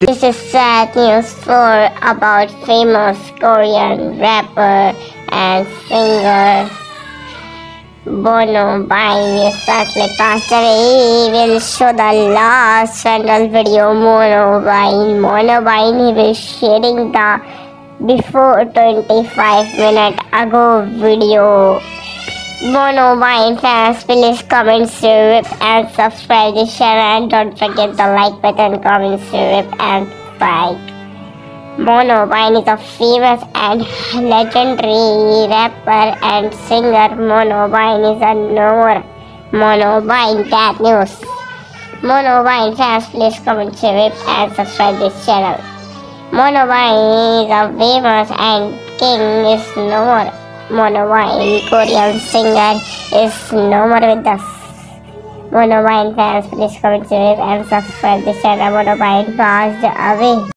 This is sad news for about famous Korean rapper and singer Bono by recently passed away. He will show the last final video Moonbin. Mono Vine he will sharing the before 25 minute ago video. Moonbin fans, please comment, share, and subscribe this channel and don't forget the like button, comment, share, and subscribe. Moonbin is a famous and legendary rapper and singer. Moonbin is a no more. Moonbin cat news. Moonbin fans, please comment, share, and subscribe this channel. Moonbin is a famous and king is no more. Moonbin Korean singer is no more with us. Mono fans, please comment, share, and subscribe this channel. Moonbin passed away.